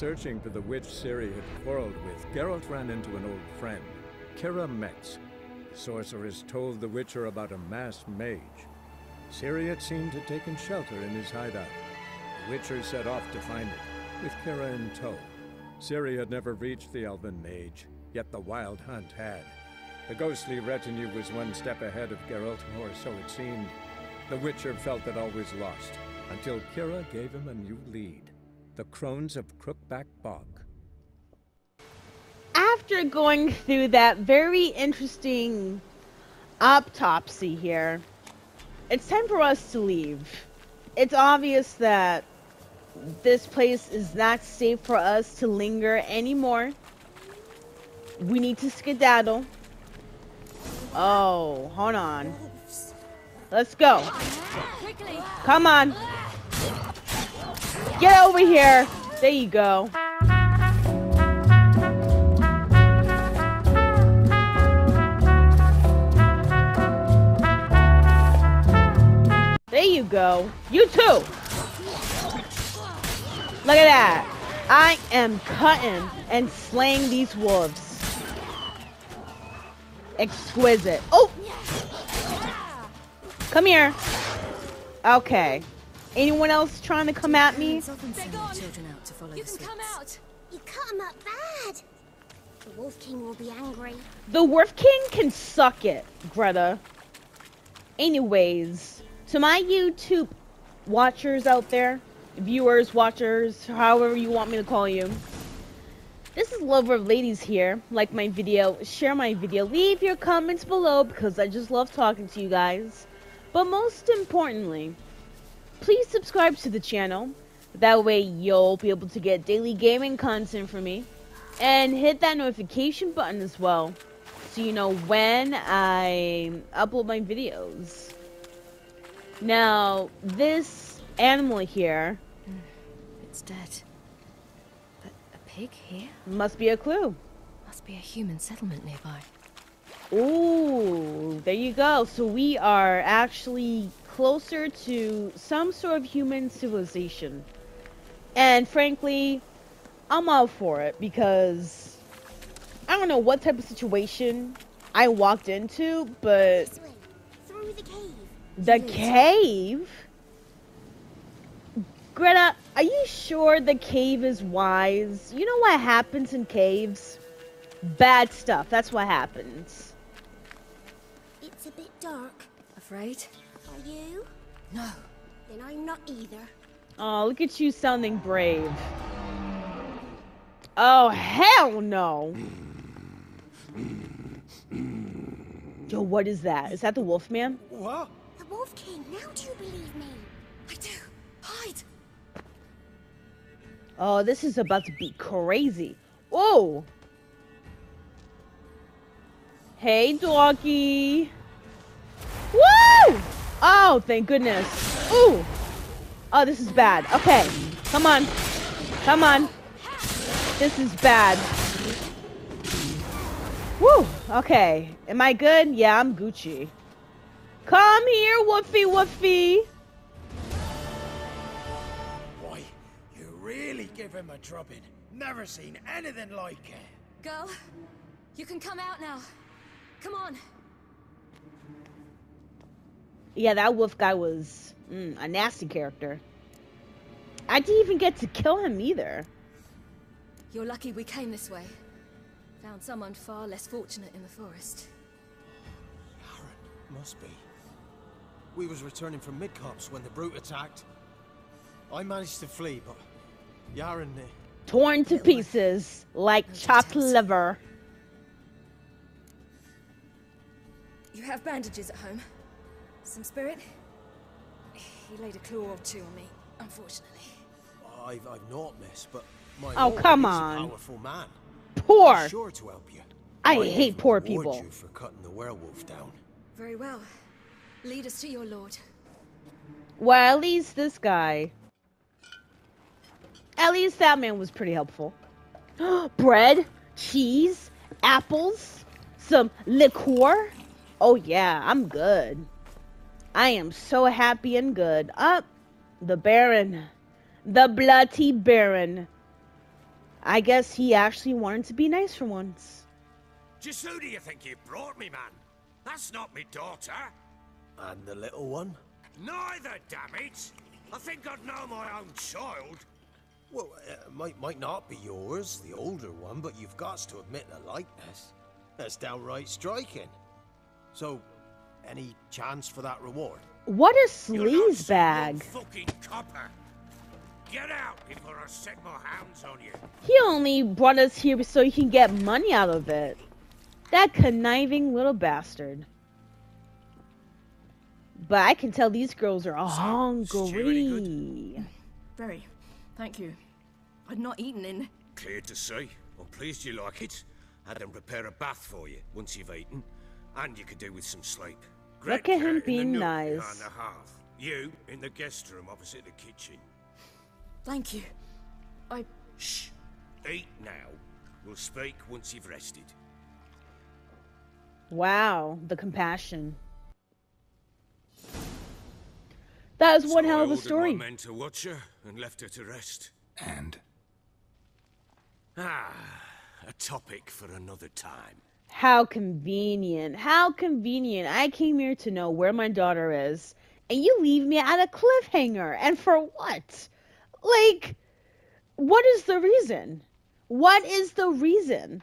searching for the witch Ciri had quarreled with, Geralt ran into an old friend, Keira Metz. The sorceress told the Witcher about a masked mage. Ciri, it seemed, had taken shelter in his hideout. The Witcher set off to find it, with Keira in tow. Ciri had never reached the elven mage, yet the wild hunt had. The ghostly retinue was one step ahead of Geralt, or so it seemed. The Witcher felt that all was lost, until Kira gave him a new lead. The Crones of Crookback Bog. After going through that very interesting autopsy here, it's time for us to leave. It's obvious that this place is not safe for us to linger anymore. We need to skedaddle. Oh, hold on. Let's go. Come on. Get over here. There you go. There you go. You too. Look at that. I am cutting and slaying these wolves. Exquisite. Oh! Come here. Okay. Anyone else trying to come at me? Often send their children out to follow You can come out. You cut him up bad. The Wolf King will be angry. The Wolf King can suck it, Greta. Anyways, to my YouTube watchers out there, viewers, watchers, however you want me to call you. This is Lover of Ladies here. Like my video, share my video, leave your comments below because I just love talking to you guys. But most importantly, please subscribe to the channel. That way you'll be able to get daily gaming content from me. And hit that notification button as well. So you know when I upload my videos. Now, this animal here mm, It's dead. But a pig here? must be a clue. Must be a human settlement nearby. Ooh, there you go. So we are actually closer to some sort of human civilization. And frankly, I'm all for it because I don't know what type of situation I walked into, but This way. Through the cave. the cave? Greta, are you sure the cave is wise? You know what happens in caves? Bad stuff. That's what happens. It's a bit dark. Afraid? Are you? No. Then I'm not either. Oh, look at you sounding brave. Oh, hell no. Yo, what is that? Is that the Wolfman? What? The Wolf King. Now do you believe me? I do. Hide. Oh, this is about to be crazy. Oh. Hey, doggy. Woo! Oh, thank goodness. Ooh. Oh, this is bad. Okay. Come on. Come on. This is bad. Woo. Okay. Am I good? Yeah, I'm Gucci. Come here, woofy woofy. Why, you really give him a drubbing. Never seen anything like it. Girl, you can come out now. Come on. Yeah, that wolf guy was mm, a nasty character. I didn't even get to kill him either. You're lucky we came this way. Found someone far less fortunate in the forest. Aaron, must be. We was returning from Midcopse when the brute attacked. I managed to flee, but Yaren, uh, Torn to pieces like No chopped details. liver. You have bandages at home? Some spirit? He laid a claw or two on me, unfortunately. I've, I've not, miss, but my Oh, come on. a powerful man. Poor. Sure to help you. I Might hate poor people. you for cutting the werewolf down. Very well. Lead us to your lord. Well, at least this guy. At least that man was pretty helpful. Bread, cheese, apples, some liqueur. Oh yeah, I'm good. I am so happy and good. Up, the Baron, the bloody Baron. I guess he actually wanted to be nice for once. Just who do you think you brought me, man? That's not me daughter. And the little one? Neither, damn it! I think I'd know my own child. Well, it might, might not be yours, the older one, but you've got to admit the likeness. That's downright striking. So, any chance for that reward? What a You're sleaze bag. fucking copper. Get out before I set my hounds on you. He only brought us here so he can get money out of it. That conniving little bastard. But I can tell these girls are stew hungry. Very. Thank you. I'd not eaten in. Clear to see. I'm pleased you like it. Had them prepare a bath for you once you've eaten, and you could do with some sleep. Look at him Gretka in the being nice. the hearth. You in the guest room opposite the kitchen. Thank you. I. Shh. Eat now. We'll speak once you've rested. Wow, the compassion. That is one hell of a ordered story. My men to watch her and left her to rest. And Ah, a topic for another time. How convenient. How convenient. I came here to know where my daughter is, and you leave me at a cliffhanger. And for what? Like, what is the reason? What is the reason?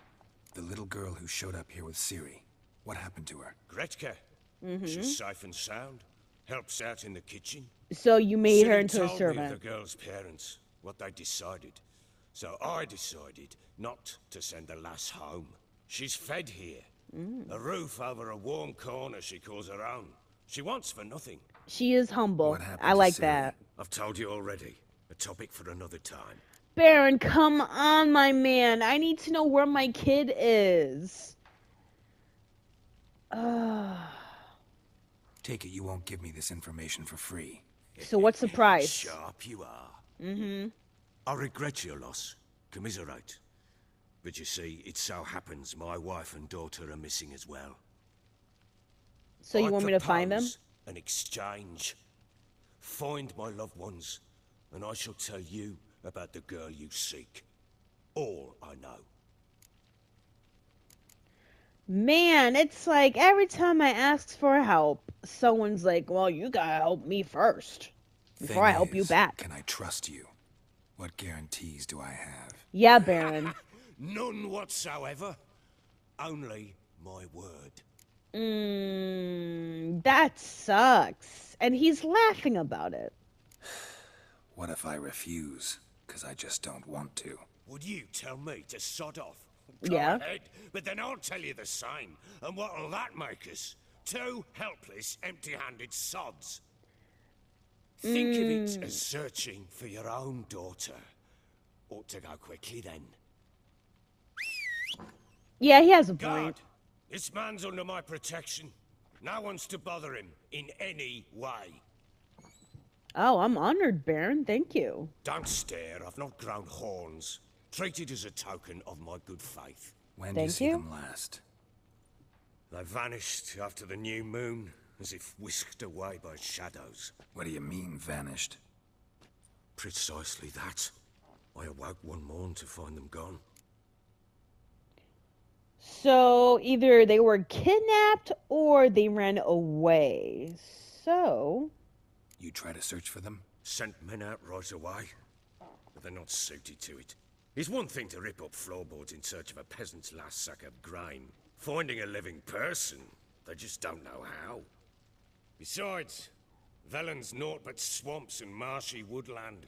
the little girl who showed up here with Ciri, what happened to her? Gretka. Mm-hmm. She's safe sound. Helps out in the kitchen. So you made her Ciri into a told me of servant. the girl's parents, what they decided. So I decided not to send the lass home. She's fed here. Mm. A roof over a warm corner she calls her own. She wants for nothing. She is humble. I like that. I've told you already. A topic for another time. Baron, come on, my man. I need to know where my kid is. Ugh. Take it you won't give me this information for free. so what's the price? Sharp you are. Mm-hmm. I regret your loss. Commiserate. But you see, it so happens my wife and daughter are missing as well. So you I want me to find them? An exchange. Find my loved ones, and I shall tell you about the girl you seek. All I know. Man, it's like every time I ask for help, someone's like, "Well, you gotta help me first before Thing I help you back." Can I trust you? What guarantees do I have? Yeah, Baron. None whatsoever. Only my word. Mmm, that sucks. And he's laughing about it. What if I refuse? Because I just don't want to. Would you tell me to sod off? Yeah. ahead, but then I'll tell you the same. And what'll that make us? Two helpless, empty-handed sods. Think of it mm. as searching for your own daughter. Ought to go quickly then. Yeah, he has a Guard, point. this man's under my protection. No one's to bother him in any way. Oh, I'm honored, Baron. Thank you. Don't stare, I've not grown horns. Treat it as a token of my good faith. When did you see you. them last? They vanished after the new moon, as if whisked away by shadows. What do you mean, vanished? Precisely that. I awoke one morn to find them gone. So either they were kidnapped or they ran away. So, You try to search for them? Sent men out right away, but they're not suited to it. It's one thing to rip up floorboards in search of a peasant's last sack of grain. Finding a living person, they just don't know how. Besides, Velen's naught but swamps and marshy woodland.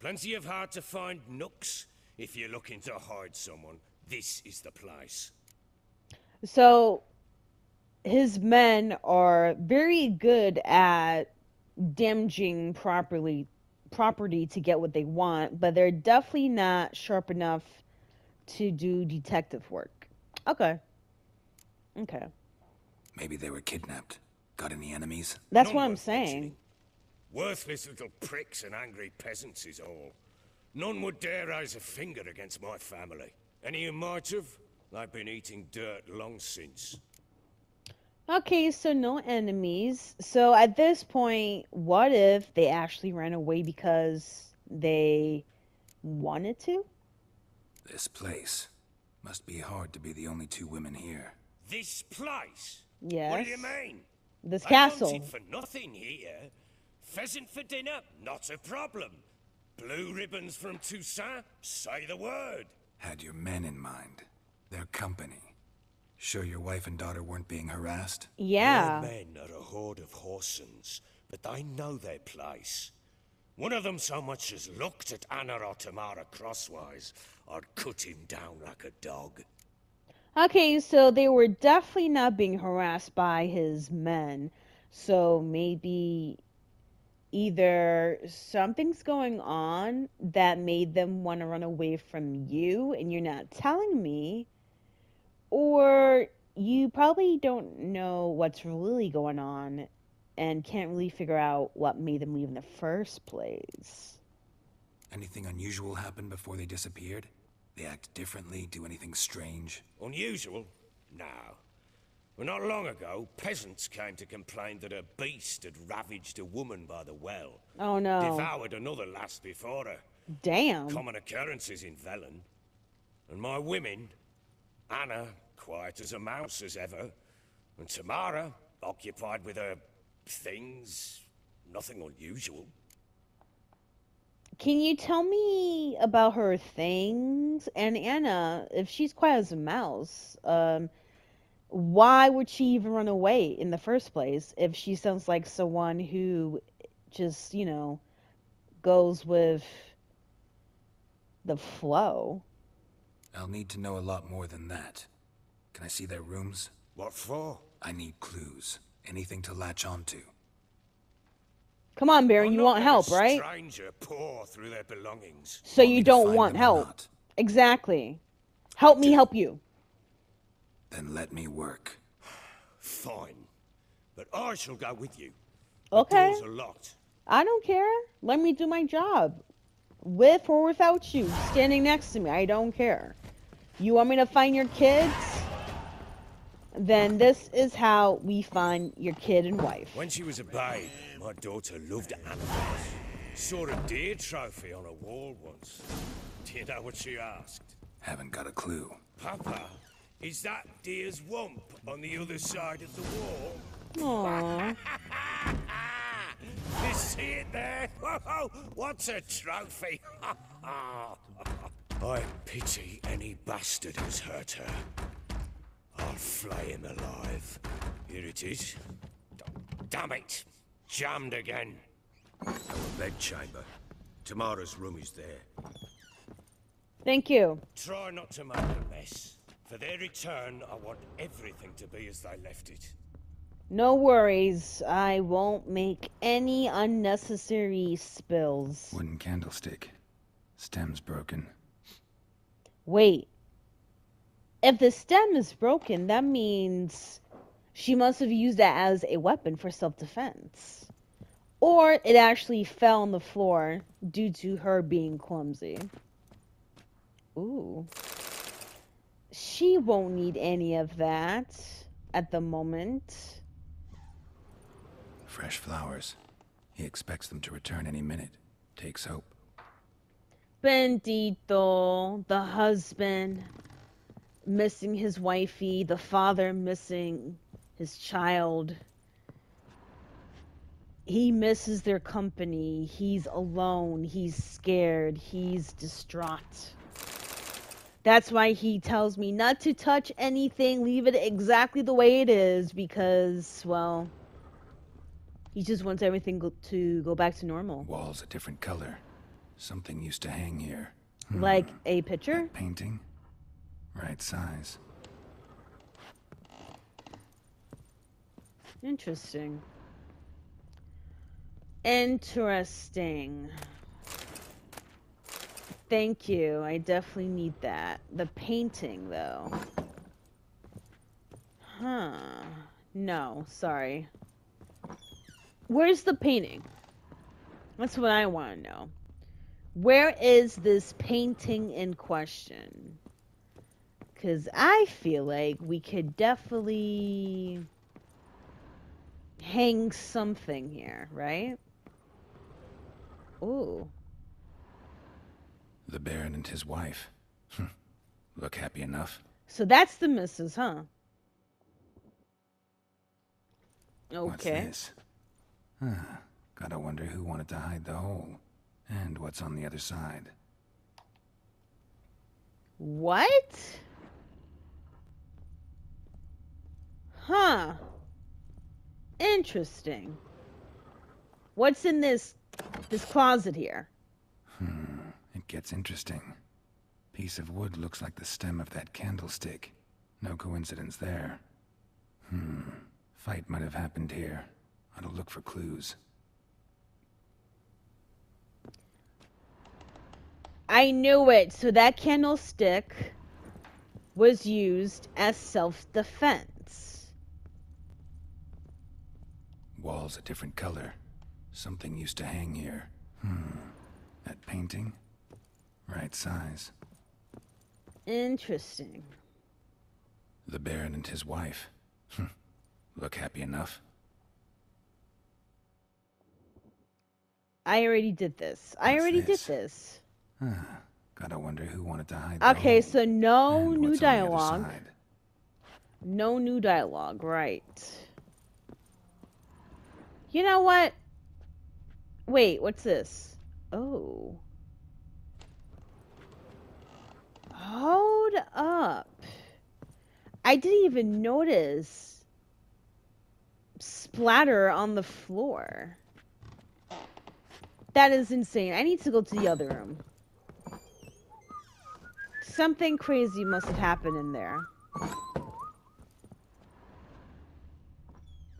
Plenty of hard to find nooks. If you're looking to hide someone, this is the place. so his men are very good at damaging properly property to get what they want, but they're definitely not sharp enough to do detective work. Okay. Okay. Maybe they were kidnapped. Got any enemies? That's None what I'm saying. mentioning. Worthless little pricks and angry peasants is all. None would dare raise a finger against my family. Any who might have, they've been eating dirt long since. Okay, so no enemies. So at this point, what if they actually ran away because they wanted to? This place. Must be hard to be the only two women here. This place? Yes. What do you mean? This I castle. wanted for nothing here. Pheasant for dinner? Not a problem. Blue ribbons from Toussaint? Say the word. Had your men in mind. Their company. Sure your wife and daughter weren't being harassed? Yeah. Your men are a horde of horsens, but they know their place. One of them so much as looked at Anna or Tamara crosswise, I'd cut him down like a dog. Okay, so they were definitely not being harassed by his men. So maybe either something's going on that made them want to run away from you and you're not telling me, or you probably don't know what's really going on and can't really figure out what made them leave in the first place. Anything unusual happen before they disappeared? They act differently, do anything strange? Unusual? No. Well, not long ago, peasants came to complain that a beast had ravaged a woman by the well. Oh no. Devoured another lass before her. Damn. Common occurrences in Velen. And my women, Anna, quiet as a mouse as ever, and Tamara, occupied with her things, nothing unusual. Can you tell me about her things? And Anna, if she's quiet as a mouse, um, why would she even run away in the first place if she sounds like someone who just, you know, goes with the flow? I'll need to know a lot more than that. Can I see their rooms? What for? I need clues. Anything to latch onto. Come on, Baron, I'm you want help, right? Stranger pour through their belongings. So Want you don't want help. Exactly. Help me help you. Then let me work. Fine. But I shall go with you. Okay. The doors are locked. I don't care. Let me do my job. With or without you, standing next to me, I don't care. You want me to find your kids? Then this is how we find your kid and wife. When she was a babe, my daughter loved animals. Saw a deer trophy on a wall once. Do you know what she asked? Haven't got a clue. Papa, is that deer's wump on the other side of the wall? Aww. You see it there? Whoa, what's a trophy? I pity any bastard who's hurt her. I'll flay him alive. Here it is. D- Damn it! Jammed again. Our bedchamber. Tamara's room is there. Thank you. Try not to make a mess. For their return, I want everything to be as they left it. No worries. I won't make any unnecessary spills. Wooden candlestick. Stem's broken. Wait. If the stem is broken, that means she must have used that as a weapon for self defense. Or it actually fell on the floor due to her being clumsy. Ooh. She won't need any of that at the moment. Fresh flowers. He expects them to return any minute. Takes hope. Bendito, the husband, missing his wifey, the father missing his child. He misses their company. He's alone. He's scared. He's distraught. That's why he tells me not to touch anything, leave it exactly the way it is, because, well, he just wants everything go- to go back to normal. Walls a different color. Something used to hang here. Hmm. Like a picture? Painting? Right size. Interesting. Interesting. Thank you. I definitely need that. The painting, though. Huh. No, sorry. Where's the painting? That's what I want to know. Where is this painting in question? Because I feel like we could definitely hang something here, right? Ooh. The Baron and his wife. Look happy enough? So that's the missus, huh? Okay. What's this? Ah, gotta wonder who wanted to hide the hole. And what's on the other side. What? Huh. Interesting. What's in this this closet here? Gets interesting. Piece of wood looks like the stem of that candlestick. No coincidence there. Hmm, fight might have happened here. Ought to look for clues. I knew it. So that candlestick was used as self-defense. Walls a different color. Something used to hang here. Hmm, that painting? Right size. Interesting. The Baron and his wife. Look happy enough? I already did this. I already this? did this. Ah, gotta wonder who wanted to hide Okay, so no new what's on the other dialogue. No new dialogue, right. You know what? Wait, what's this? Oh. Hold up. I didn't even notice splatter on the floor. That is insane. I need to go to the other room. Something crazy must have happened in there.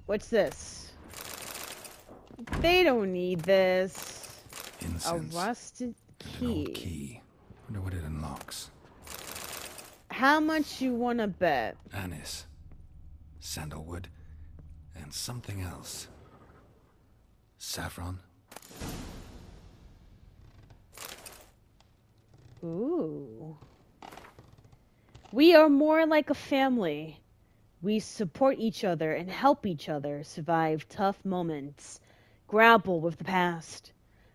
What's this? They don't need this. Incense. A rusted An old key. key. Wonder what it unlocks. How much you wanna bet? Anise. Sandalwood. And something else. Saffron. Ooh. We are more like a family. We support each other and help each other survive tough moments, grapple with the past.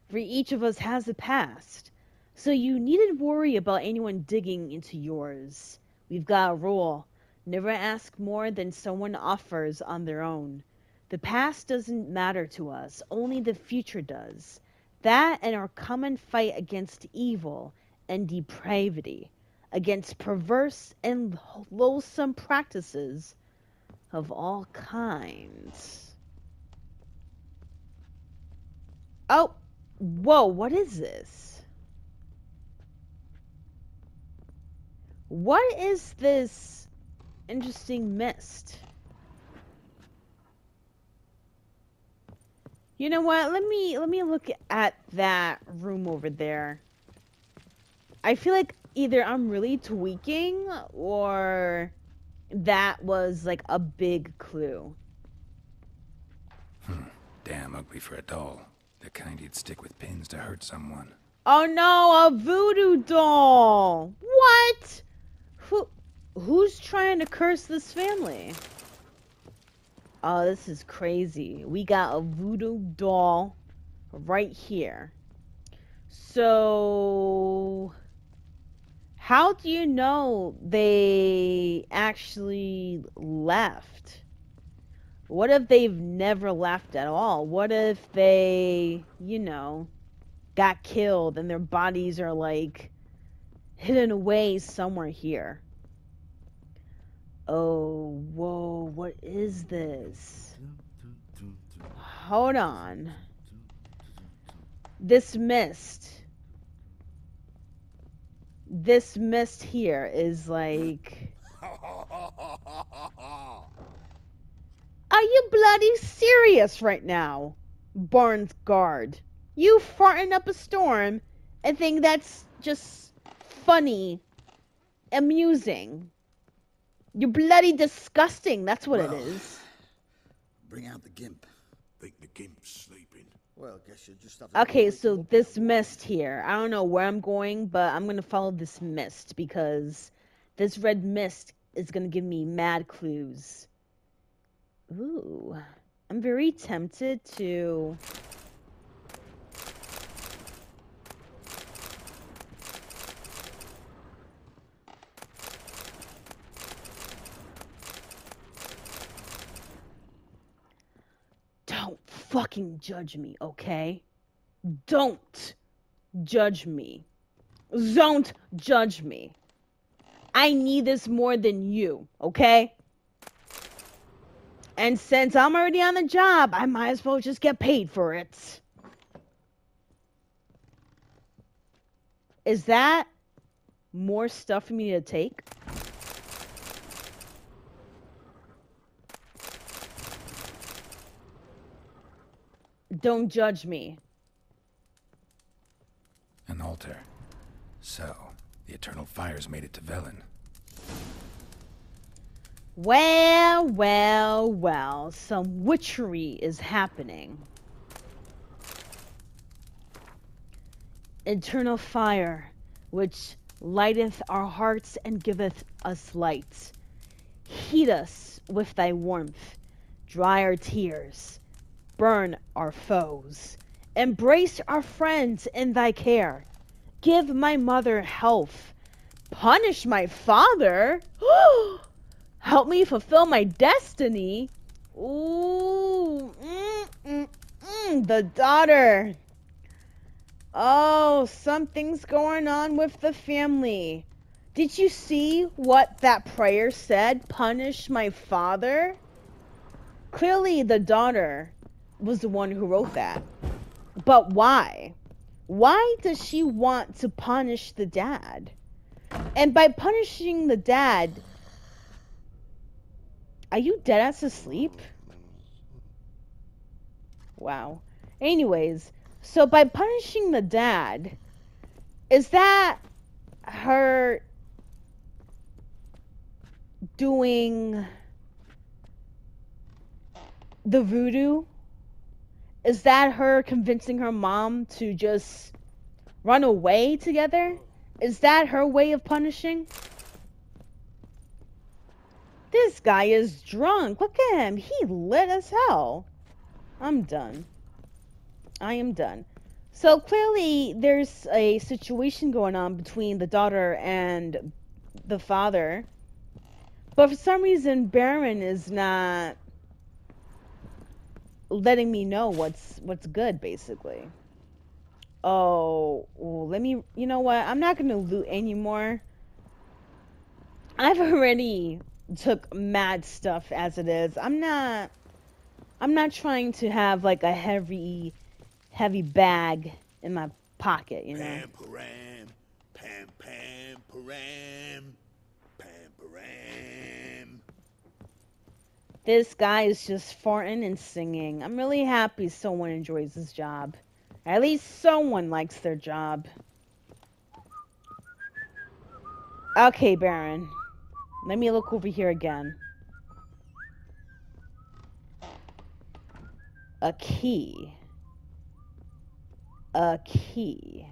For each of us has a past, so you needn't worry about anyone digging into yours. We've got a rule never ask more than someone offers on their own. The past doesn't matter to us, only the future does. That and our common fight against evil and depravity, against perverse and loathsome practices of all kinds. Oh, whoa, what is this? What is this interesting mist? You know what? Let me let me look at that room over there. I feel like either I'm really tweaking or that was like a big clue. Hmm. Damn ugly for a doll. The kind you'd stick with pins to hurt someone. Oh no, a voodoo doll. What? Who who's trying to curse this family? Oh, this is crazy. We got a voodoo doll right here. So how do you know they actually left? What if they've never left at all? What if they, you know, got killed and their bodies are like hidden away somewhere here? Oh, whoa, what is this? Hold on. This mist. This mist here is like. Are you bloody serious right now, Barnes guard? You farting up a storm and think that's just funny, amusing. You're bloody disgusting. That's what it Well. is. Bring out the gimp. Think the gimp's sleeping. Well, guess you just have to. Okay, so this mist here. I don't know where I'm going, but I'm gonna follow this mist because this red mist is gonna give me mad clues. Ooh, I'm very tempted to. Fucking judge me, okay? Don't judge me. Don't judge me. I need this more than you, okay? And since I'm already on the job, I might as well just get paid for it. Is that more stuff for me to take? Don't judge me. An altar. So, the Eternal Fires made it to Velen. Well, well, well, some witchery is happening. Eternal fire, which lighteth our hearts and giveth us light. Heat us with thy warmth, dry our tears, burn our foes, embrace our friends in thy care, give my mother health, punish my father. help me fulfill my destiny. Ooh, mm, mm, mm, the daughter. Oh, something's going on with the family. Did you see what that prayer said? Punish my father? Clearly, the daughter was the one who wrote that. But why? Why does she want to punish the dad? And by punishing the dad, are you dead ass asleep? Wow. Anyways, so by punishing the dad, is that her doing the voodoo? Is that her convincing her mom to just run away together? Is that her way of punishing? This guy is drunk. Look at him. He lit as hell. I'm done. I am done. So clearly, there's a situation going on between the daughter and the father. But for some reason, Baron is not letting me know what's what's good, basically. Oh, well, let me. You know what? I'm not gonna loot anymore. I've already took mad stuff as it is. I'm not I'm not trying to have like a heavy heavy bag in my pocket, you know. Pam param, pam pam param, pam param. This guy is just farting and singing. I'm really happy someone enjoys his job. At least someone likes their job. Okay, Baron. Let me look over here again. A key. A key.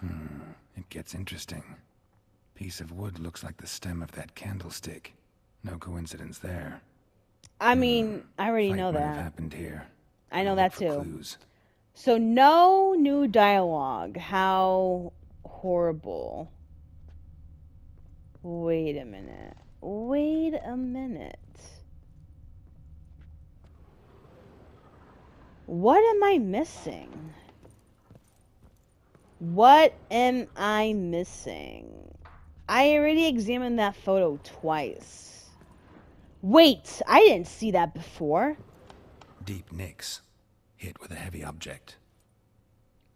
Hmm, it gets interesting. Piece of wood looks like the stem of that candlestick. No coincidence there. I mean. I already know that. Happened here. I know that too. Clues. So no new dialogue. How horrible. Wait a minute. Wait a minute. What am I missing? What am I missing? I already examined that photo twice. Wait, I didn't see that before. Deep nicks hit with a heavy object.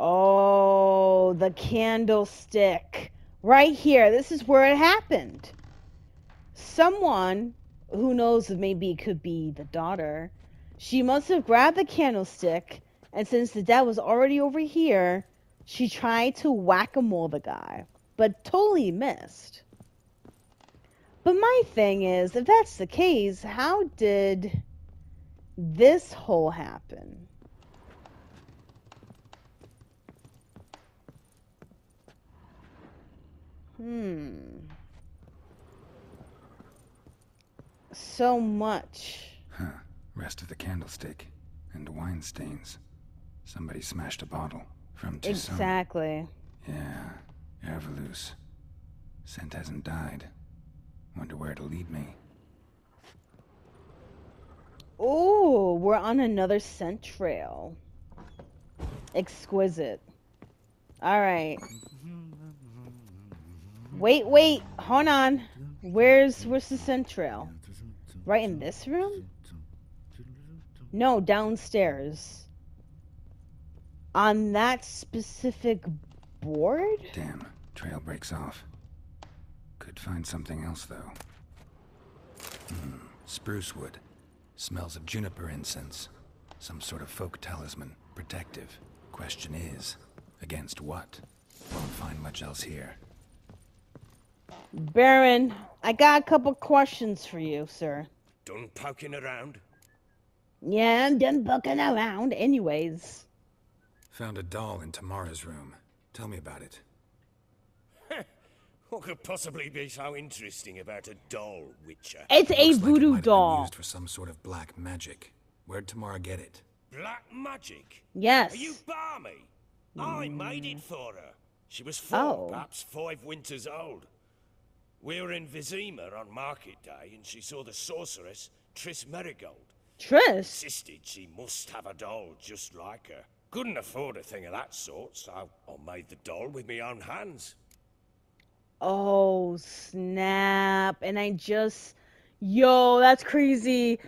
Oh, the candlestick. Right here. This is where it happened. Someone who knows maybe it could be the daughter. She must have grabbed the candlestick, and since the dad was already over here, she tried to whack a mole the guy, but totally missed. But my thing is, if that's the case, how did this hole happen? Hmm. So much. Huh. Rest of the candlestick. And wine stains. Somebody smashed a bottle. From Toussaint. Exactly. Yeah. Erveluce. Scent hasn't died. Wonder where it'll lead me. Oh, we're on another scent trail. Exquisite. Alright. Wait, wait, hold on. Where's where's the scent trail? Right in this room? No, downstairs. On that specific board? Damn, trail breaks off. Could find something else, though. Hmm, spruce wood. Smells of juniper incense. Some sort of folk talisman. Protective. Question is, against what? Won't find much else here. Baron, I got a couple questions for you, sir. Done poking around? Yeah, I'm done poking around. Anyways. Found a doll in Tamara's room. Tell me about it. what could possibly be so interesting about a doll, Witcher? It's a Looks voodoo like it might have been doll. used for some sort of black magic. Where'd Tamara get it? Black magic? Yes. Are you balmy? Mm. I made it for her. She was four, Oh. perhaps five winters old. We were in Vizima on market day, and she saw the sorceress, Triss Merigold. Triss? Insisted she must have a doll just like her. Couldn't afford a thing of that sort, so I made the doll with my own hands. Oh, snap. And I just. Yo, that's crazy.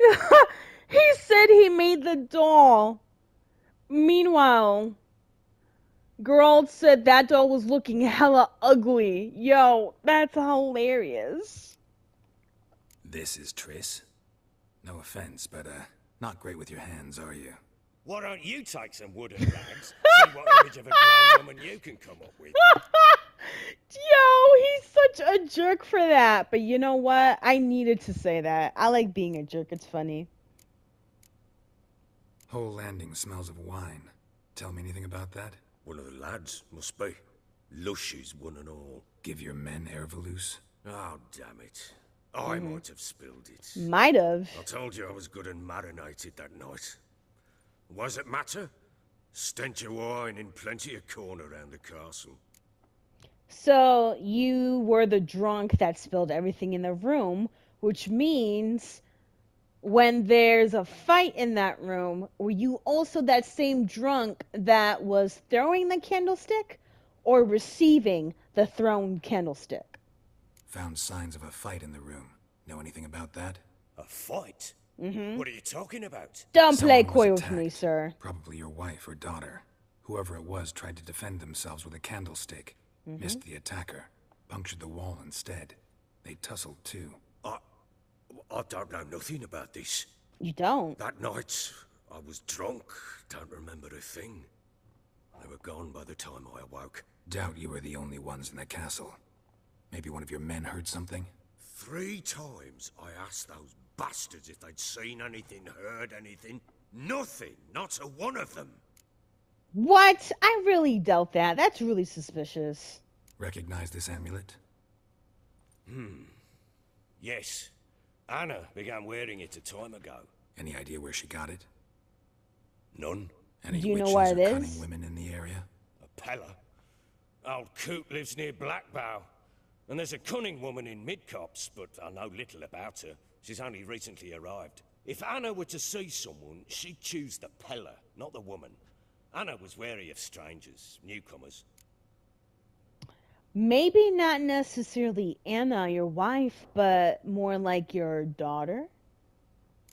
he said he made the doll. Meanwhile, girl said that doll was looking hella ugly. Yo, that's hilarious. This is Triss. No offense, but, uh, not great with your hands, are you? Why don't you take some wooden rags? See what image of a grown woman you can come up with. Yo, he's such a jerk for that. But you know what? I needed to say that. I like being a jerk. It's funny. Whole landing smells of wine. Tell me anything about that? One of the lads, must be. Lushes, one and all. Give your men Erveluce? Oh, damn it. I mm. might have spilled it. Might have. I told you I was good and marinated that night. Was it matter? Stench of wine in plenty of corn around the castle. So you were the drunk that spilled everything in the room, which means when there's a fight in that room, were you also that same drunk that was throwing the candlestick or receiving the thrown candlestick? Found signs of a fight in the room. Know anything about that? A fight? Mm-hmm. What are you talking about? Don't play Someone was coy with me, sir. Probably your wife or daughter. Whoever it was tried to defend themselves with a candlestick. Mm-hmm. Missed the attacker. Punctured the wall instead. They tussled too. I, I don't know nothing about this. You don't. That night, I was drunk. Don't remember a thing. They were gone by the time I awoke. Doubt you were the only ones in the castle. Maybe one of your men heard something? Three times I asked those bastards if they'd seen anything, heard anything. Nothing. Not a one of them. What? I really doubt that. That's really suspicious. Recognize this amulet? Hmm. Yes. Anna began wearing it a time ago. Any idea where she got it? None. Any Do you know witches where or it cunning is? women in the area? A peller. Old Coot lives near Blackbough. And there's a cunning woman in Midcopse, but I know little about her. She's only recently arrived. If Anna were to see someone, she'd choose the peller, not the woman. Anna was wary of strangers, newcomers. Maybe not necessarily Anna, your wife, but more like your daughter?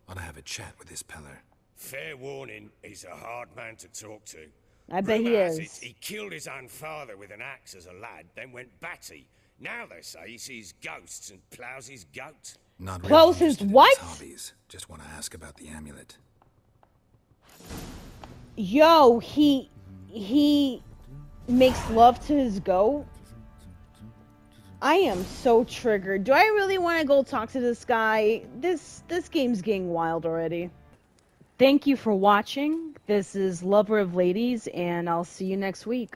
Want to have a chat with this Peller. Fair warning, he's a hard man to talk to. I bet he Rumour has is. It, he killed his own father with an axe as a lad, then went batty. Now they say he sees ghosts and ploughs his goat. Not really Close his interested what? hobbies. Just want to ask about the amulet. Yo, he he makes love to his goat. I am so triggered. Do I really want to go talk to this guy? This this game's getting wild already. Thank you for watching. This is Lover of Ladies, and I'll see you next week.